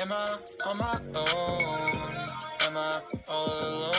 Am I on my own? Am I all alone?